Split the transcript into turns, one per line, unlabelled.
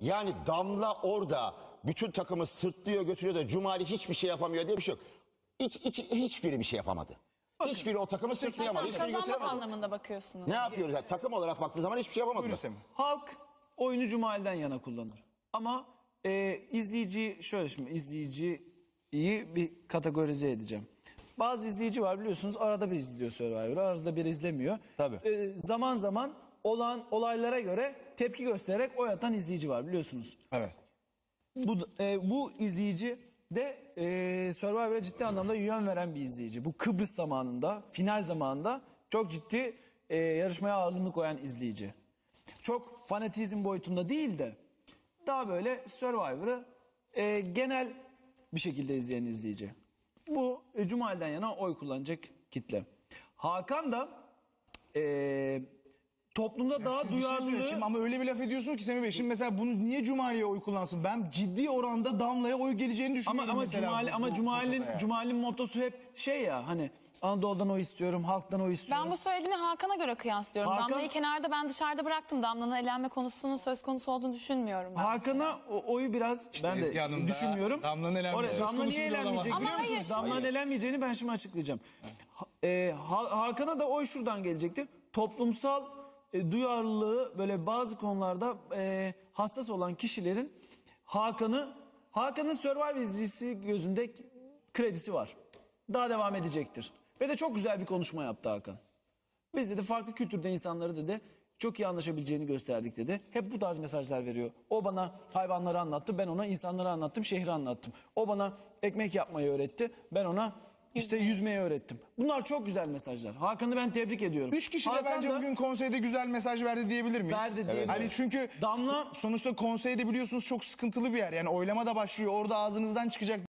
Yani Damla orada bütün takımı sırtlıyor götürüyor da Cumali hiçbir şey yapamıyor diye bir şey yok. Hiç, hiç- hiçbiri bir şey yapamadı. Hiçbiri o takımı sırtlayamadı. Hiçbiri
kazanmak
götüremedi.
anlamında bakıyorsunuz.
Ne yapıyoruz? Yani takım olarak baktığı zaman hiçbir şey yapamadılar.
Buyurun.
Halk oyunu Cumali'den yana kullanır. Ama e, izleyici şöyle şimdi izleyiciyi bir kategorize edeceğim. Bazı izleyici var biliyorsunuz arada bir izliyor Survivor'ı arada bir izlemiyor.
Tabii.
E, zaman zaman olan olaylara göre tepki göstererek oy atan izleyici var biliyorsunuz.
Evet.
Bu, e, bu izleyici de e, Survivor'a ciddi anlamda yön veren bir izleyici. Bu Kıbrıs zamanında, final zamanında çok ciddi e, yarışmaya ağırlığını koyan izleyici. Çok fanatizm boyutunda değil de daha böyle Survivor'ı e, genel bir şekilde izleyen izleyici. Bu e, Cumali'den yana oy kullanacak kitle. Hakan da e, toplumda daha
şey söyleyeyim Şimdi ama öyle bir laf ediyorsun ki Semih Bey. Şimdi mesela bunu niye Cumali'ye oy kullansın? Ben ciddi oranda Damla'ya oy geleceğini
Ama
düşünüyorum
ama
mesela.
Cumali ama Cumali'nin. Cumali'nin mottosu hep şey ya hani Anadolu'dan o istiyorum, halktan o istiyorum.
Ben bu söylediğini Hakan'a göre kıyaslıyorum.
Hakan-
Damla'yı kenarda ben dışarıda bıraktım. Damla'nın elenme konusunun söz konusu olduğunu düşünmüyorum. ben.
Hakan'a o- oyu biraz ben
Ezgi Hanım
de düşünmüyorum.
Damla'nın elenmesi
Oraya-
söz
Damla
konusu
niye
bile olamaz.
elenmeyecek
Ama
biliyor musunuz? Damla'nın elenmeyeceğini ben şimdi açıklayacağım. Ha- e, Ha- Hakan'a da oy şuradan gelecektir. Toplumsal e, duyarlılığı böyle bazı konularda e, hassas olan kişilerin Hakan'ı Hakan'ın Survivor izleyicisi gözünde kredisi var. Daha devam edecektir. Ve de çok güzel bir konuşma yaptı Hakan. Biz dedi farklı kültürde insanları dedi çok iyi anlaşabileceğini gösterdik dedi. Hep bu tarz mesajlar veriyor. O bana hayvanları anlattı, ben ona insanları anlattım, şehri anlattım. O bana ekmek yapmayı öğretti, ben ona işte yüzmeyi öğrettim. Bunlar çok güzel mesajlar. Hakan'ı ben tebrik ediyorum.
Üç kişi de
Hakan
bence
da-
bugün konseyde güzel mesaj verdi diyebilir miyiz?
Verdi diyebiliriz.
Hani çünkü
Damla-
sonuçta konseyde biliyorsunuz çok sıkıntılı bir yer. Yani oylama da başlıyor. Orada ağzınızdan çıkacak